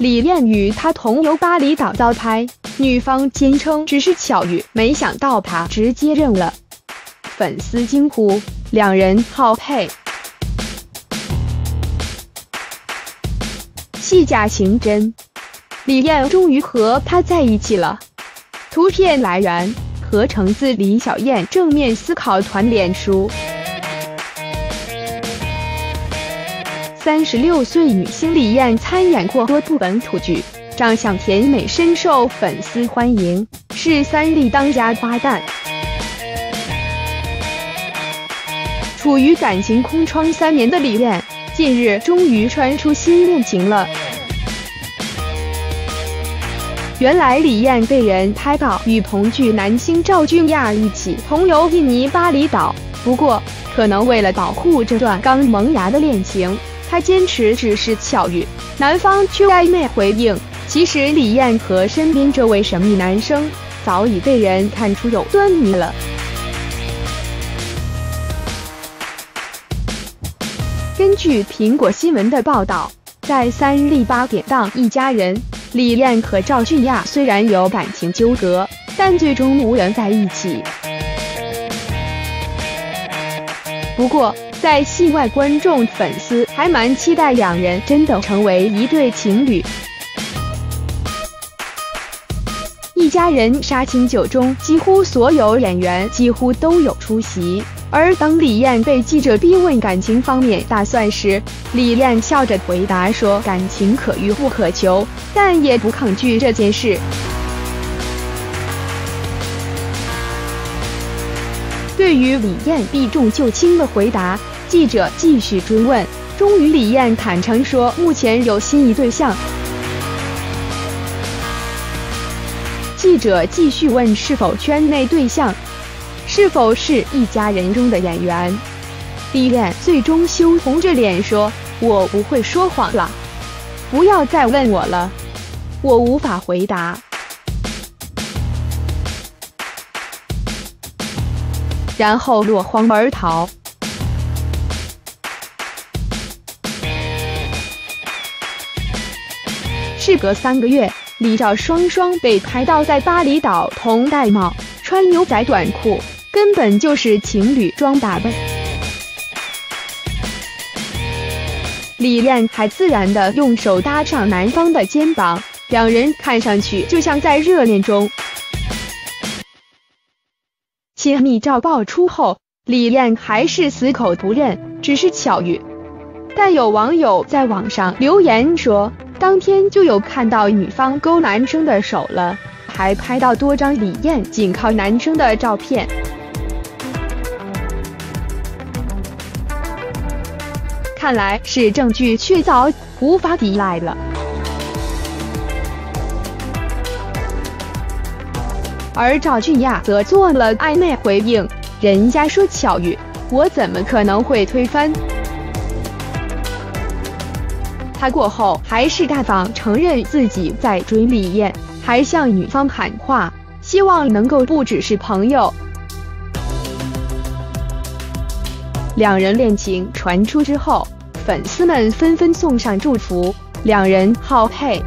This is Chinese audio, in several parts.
李艳与他同游巴厘岛遭拍，女方坚称只是巧遇，没想到他直接认了。粉丝惊呼：“两人好配！”戏假情真，李艳终于和他在一起了。图片来源：合成自李小燕正面思考团脸书。三十六岁女星李艳参演过多部本土剧，长相甜美，深受粉丝欢迎，是三立当家花旦。处于感情空窗三年的李艳，近日终于传出新恋情了。原来李艳被人拍到与同剧男星赵俊亚一起同游印尼巴厘岛，不过可能为了保护这段刚萌芽的恋情。他坚持只是巧遇，男方却暧昧回应。其实李艳和身边这位神秘男生早已被人看出有端倪了。根据苹果新闻的报道，在三立八点档《一家人》，李艳和赵俊亚虽然有感情纠葛，但最终无缘在一起。不过，在戏外，观众粉丝还蛮期待两人真的成为一对情侣。一家人杀青酒中，几乎所有演员几乎都有出席。而当李艳被记者逼问感情方面打算时，李艳笑着回答说：“感情可遇不可求，但也不抗拒这件事。”对于李艳避重就轻的回答。记者继续追问，终于李艳坦诚说，目前有心仪对象。记者继续问是否圈内对象，是否是一家人中的演员。李艳最终羞红着脸说：“我不会说谎了，不要再问我了，我无法回答。”然后落荒而逃。事隔三个月，李赵双双被拍到在巴厘岛同戴帽、穿牛仔短裤，根本就是情侣装打扮。李艳还自然的用手搭上男方的肩膀，两人看上去就像在热恋中。亲密照爆出后，李艳还是死口不认，只是巧遇。但有网友在网上留言说。当天就有看到女方勾男生的手了，还拍到多张李艳紧靠男生的照片。看来是证据确凿，无法抵赖了。而赵俊亚则做了暧昧回应，人家说巧遇，我怎么可能会推翻？他过后还是大方承认自己在追李艳，还向女方喊话，希望能够不只是朋友。两人恋情传出之后，粉丝们纷纷送上祝福，两人好配。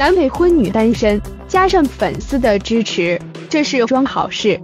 男未婚女单身，加上粉丝的支持，这是桩好事。